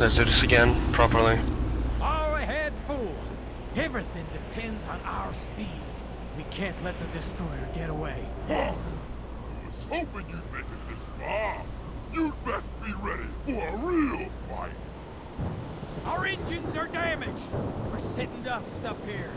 Let's do this again, properly. All ahead, fool! Everything depends on our speed. We can't let the destroyer get away. Huh. I was hoping you'd make it this far. You'd best be ready for a real fight. Our engines are damaged. We're sitting ducks up here.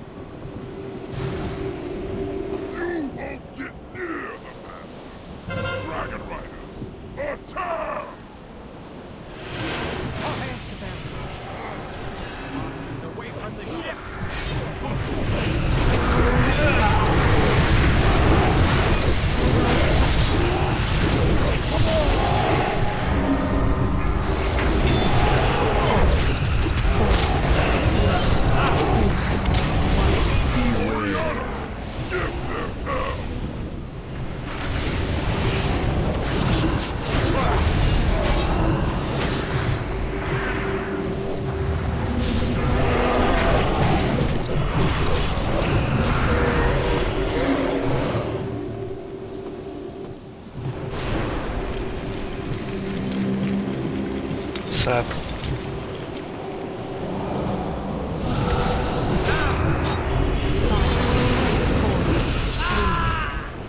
Sap.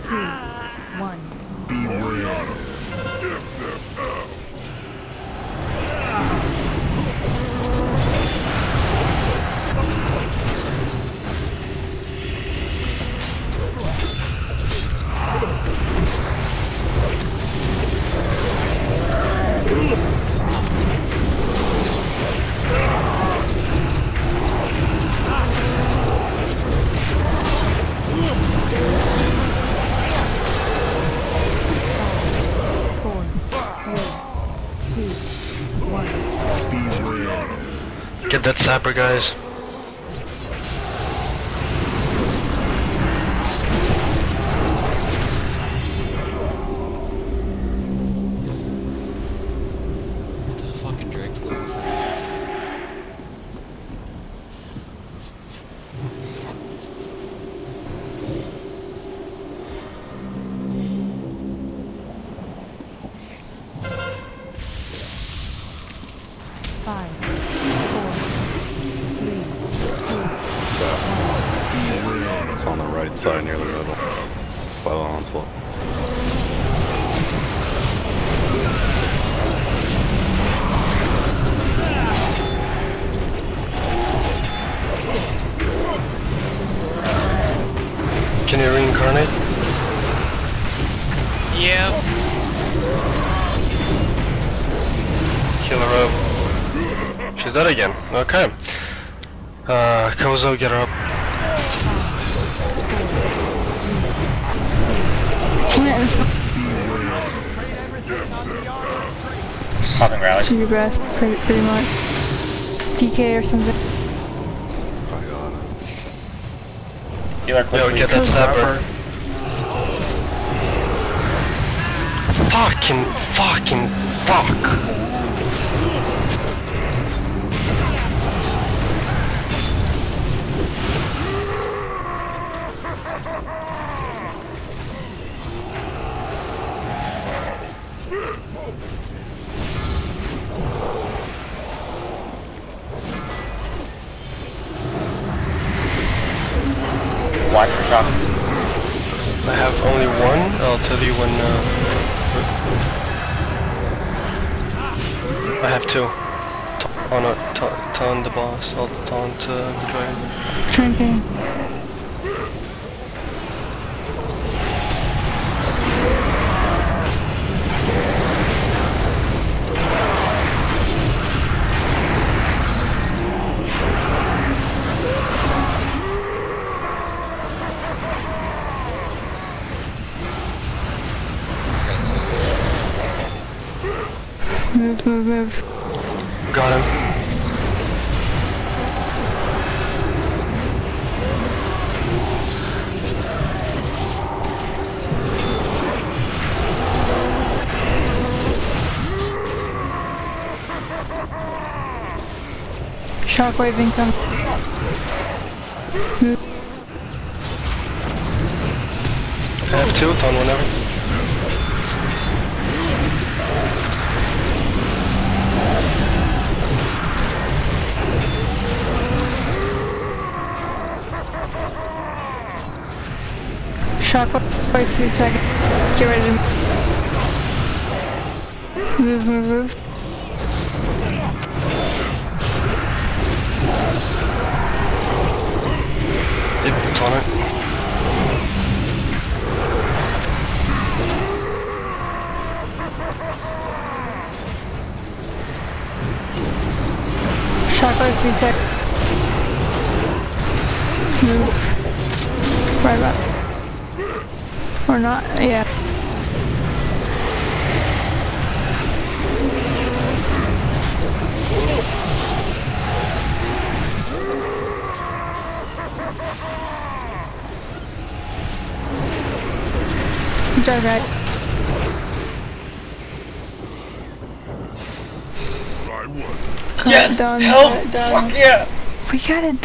Two, one. Four, that sapper, guys. The fucking Drake's low? Five, it's on the right side near the middle. By the onslaught. Can you reincarnate? Yep. Kill her up. She's dead again. Okay. Uh, Kozo, get her up. Popping rally. to your breast, pretty, pretty much. TK or something. Healer Yo, quickly. get that sapper. Fucking, fucking, fuck. Watch your shot. I have only one. I'll tell you when. Uh, I have two. Ta- on a ta- taunt the boss. I'll taunt uh, the dragon. Drinking. Move, move, move. Got him. Shockwave income. I have two. Taunt whenever. Shockwave, three seconds. Get ready to move, move, move. It's on it. Shockwave, three seconds. Move. Right about. Or not, yeah. Good job, guys. I won. Yes! Done, Help! done. Fuck yeah! We got it